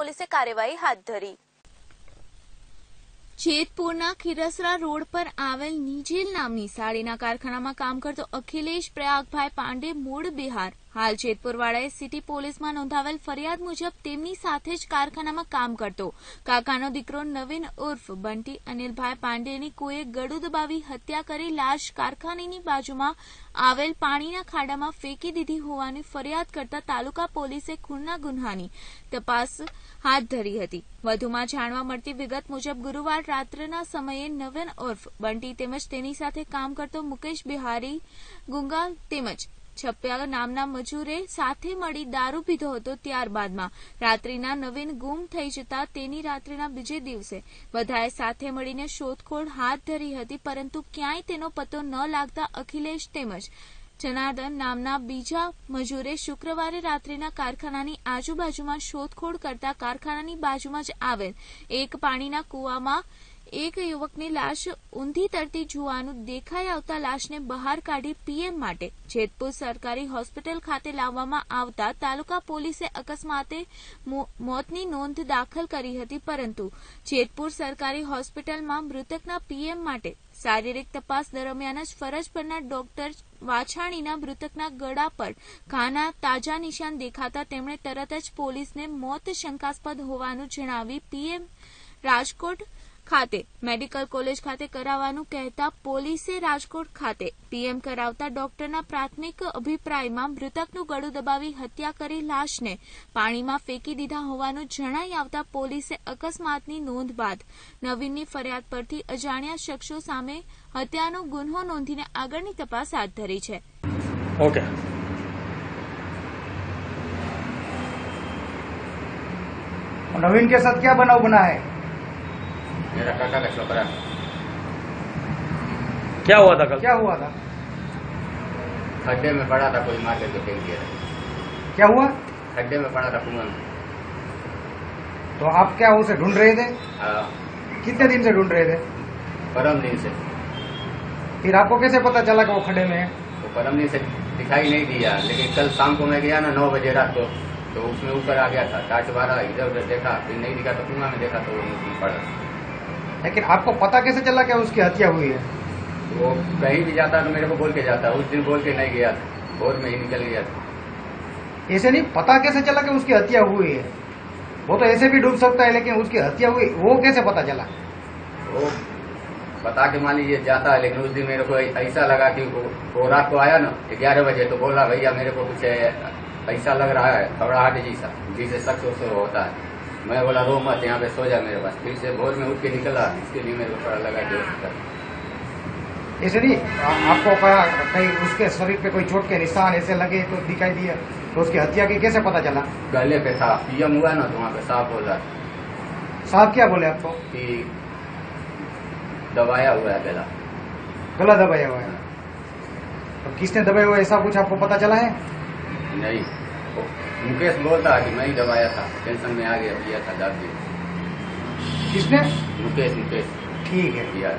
પોલીસે કાર્યવાહી હાથ ધરી. જેતપુરના ખીરસરા રોડ પર આવેલ નીજેલ નામની સાડીના કારખાનામાં કામ કરતો અખિલેશ પ્રયાગભાઈ પાંડે મૂળ બિહાર હાલ જેતપુરવાળાએ સિટી પોલીસમાં નોંધાવેલ ફરિયાદ મુજબ તેમની સાથે જ કારખાનામાં કામ કરતો. કાકાનો દીકરો નવીન ઉર્ફ બંટી અનિલભાઈ પાંડેની કોઈએ ગળું દબાવી હત્યા કરી લાશ કારખાનાની બાજુમાં આવેલ પાણીના ખાડામાં ફેંકી દીધી હોવાની ફરિયાદ કરતા તાલુકા પોલીસે ખૂનના ગુન્હાની તપાસ હાથ ધરી હતી. વધુમાં જાણવા મળતી વિગત મુજબ ગુરુવાર રાત્રના સમયે નવીન ઉર્ફ બંટી તેમજ તેની સાથે કામ કરતો મુકેશ બિહારી ગુંગા તેમજ છપ્યા નામના મજૂરે સાથે મળી દારૂ પીધો હતો ત્યારબાદમાં. રાત્રિના નવીન ગુમ થઈ જતા તેની રાત્રિના બીજે દિવસે. બધાએ સાથે મળીને શોધખોળ હાથ ધરી હતી, પરંતુ ક્યાંય તેનો પતો ન લાગતા અખિલેશ તેમજ જનાર્દન નામના બીજા મજૂરે શુક્રવારે રાત્રિના કારખાનાની આજુબાજુમાં શોધખોળ કરતા કારખાનાની બાજુમાં જ આવેલ એક પાણીના કૂવામાં એક યુવકની લાશ ઊંધી તરતી જોવાનું દેખાઈ આવતા લાશને બહાર કાઢી પીએમ માટે જેતપુર સરકારી હોસ્પિટલ ખાતે લાવવામાં આવતા તાલુકા પોલીસે અકસ્માતે મોતની નોંધ દાખલ કરી હતી પરંતુ જેતપુર સરકારી હોસ્પિટલમાં મૃતકના પીએમ માટે શારીરિક તપાસ દરમિયાન જ ફરજ પરના ડોક્ટર વાછાણીના મૃતકના ગળા પર ઘાના તાજા નિશાન દેખાતા તેમણે તરત જ પોલીસને મોત શંકાસ્પદ હોવાનું જણાવી પીએમ રાજકોટ ખાતે મેડિકલ કોલેજ ખાતે કરાવવાનું કહેતા પોલીસે રાજકોટ ખાતે પીએમ કરાવતા ડોક્ટરના પ્રાથમિક અભિપ્રાયમાં મૃતકનું ગળું દબાવી હત્યા કરી લાશને પાણીમાં ફેંકી દીધા હોવાનું જણાઈ આવતા પોલીસે અકસ્માતની નોંધ બાદ નવીનની ફરિયાદ પરથી અજાણ્યા શખ્સો સામે હત્યાનો ગુન્હો નોંધીને આગળની તપાસ હાથ ધરી છે ओके और नवीन के साथ क्या बनाव बना है मेरा काका का छोकरा क्या हुआ था कल? क्या हुआ था? खड्डे में पड़ा था कोई मार के फेंक दिया। क्या हुआ? खड्डे में पड़ा था कुआँ। में तो आप क्या उसे ढूंढ रहे थे? हाँ, कितने दिन से ढूंढ रहे थे? परम दिन से। फिर आपको कैसे पता चला कि वो खड्डे में है? वो परम दिन से दिखाई नहीं दिया लेकिन कल शाम को मैं गया ना नौ बजे रात को तो उसमें ऊपर आ गया था टाच मारा इधर उधर देखा फिर नहीं दिखा तो कुआँ में देखा तो वो पड़ा। लेकिन आपको पता कैसे चला कि उसकी हत्या हुई है? वो कहीं भी जाता तो मेरे को बोल के जाता उस दिन बोल के नहीं गया था। भोर में ही निकल गया था। ऐसे नहीं पता कैसे चला कि उसकी हत्या हुई है? वो तो ऐसे भी डूब सकता है लेकिन उसकी हत्या हुई वो कैसे पता चला? वो बता के मान लीजिए जाता है लेकिन उस दिन मेरे को ऐसा लगा कि वो, वो रात को आया ना ग्यारह बजे तो बोला भैया मेरे को कुछ ऐसा लग रहा है घबराहट जैसा जिसे शख्स होता है। मैं बोला रो मत यहाँ पे सो जा मेरे पास। फिर से भोर में उठ के निकला इसके लिए मेरे को थोड़ा लगा कि ऐसे नहीं आपको कहा कहीं उसके शरीर पे कोई चोट के निशान ऐसे लगे तो दिखाई दिया तो उसकी हत्या की कैसे पता चला? गले पे था पीएम हुआ ना तो वहाँ पे साफ़ जाता साहब क्या बोले आपको? कि दबाया हुआ है गला। गला दबाया हुआ है। तो किसने दबाया हुआ ऐसा कुछ आपको पता चला है? नहीं। मुकेश बोलता है कि मैं ही दबाया था टेंशन में आ गया किया था दाब दिया किसने मुकेश मुकेश ठीक है किया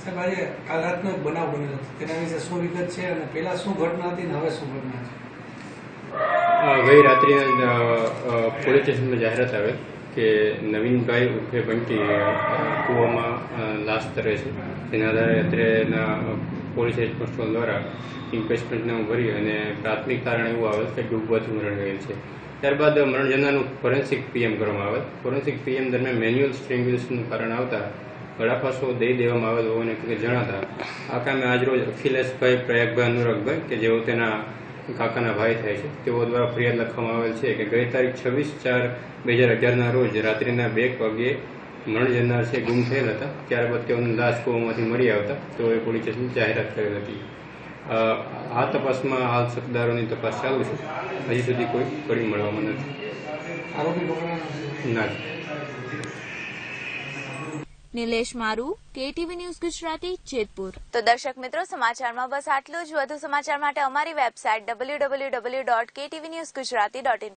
સાહેબ આજે કાલ રાતનો એક બનાવ બનેલો હતો તેના વિશે શું વિગત છે અને પહેલા શું ઘટના હતી ને હવે શું ઘટના છે અ, ગઈ રાત્રે અ, અ, પોલીસ સ્ટેશનમાં જાહેરાત આવે કે નવીનભાઈ ઉર્ફે બંટી અ, કૂવામાં અ, લાશ તરે છે તેના આધારે અત્યારે એના પોલીસ હેડ દ્વારા ઇન્વેસ્ટમેન્ટને ભરી અને પ્રાથમિક કારણ એવું આવેલ કે ડૂબવાથી મરણ ગયેલ છે. ત્યારબાદ મરણ જનારનું ફોરેન્સિક પીએમ કરવામાં આવેલ ફોરેન્સિક પીએમ દરમિયાન મેન્યુઅલ સ્ટ્રેંગ્યુલેશનનું કારણ આવતા ગળાફાસો દઈ દેવામાં આવેલ હોવાને જણાતા, આ કામે આજરોજ અખિલેશભાઈ પ્રયાગભાઈ, અનુરાગભાઈ કે જેઓ તેના કાકાના ભાઈ થાય છે, તેઓ દ્વારા ફરિયાદ લખવામાં આવેલ છે કે ગઈ તારીખ છવ્વીસ ચાર બે હજાર અગિયારના રોજ રાત્રિના બે વાગ્યે મરણ જનાર છે ગુમ થયેલ હતા. ત્યારબાદ તેઓની લાશ કૂવામાંથી મળી આવતા. તેઓએ પોલીસ સ્ટેશન જાહેરાત કરેલ હતી. આ તપાસમાં હાલ સત્તાદારોની તપાસ ચાલુ છે. હજી સુધી કોઈ કડી મળવામાં નથી. ના. નિલેશ મારુ કેટીવી ન્યૂઝ ગુજરાતી જેતપુર. તો દર્શક મિત્રો સમાચારમાં બસ આટલું જ. વધુ સમાચાર માટે અમારી website W W W dot KTV news Gujarati dot in